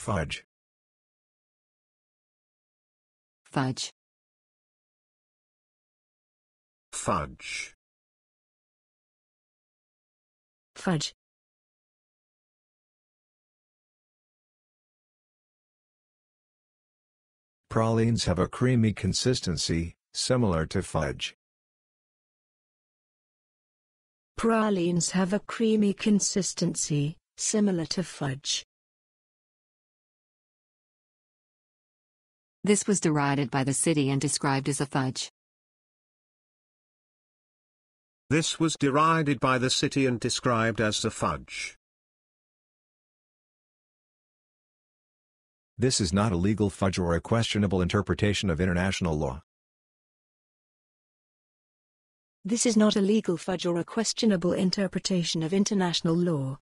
Fudge. Fudge. Fudge. Fudge. Pralines have a creamy consistency, similar to fudge. Pralines have a creamy consistency, similar to fudge. This was derided by the city and described as a fudge. This was derided by the city and described as a fudge. This is not a legal fudge or a questionable interpretation of international law. This is not a legal fudge or a questionable interpretation of international law.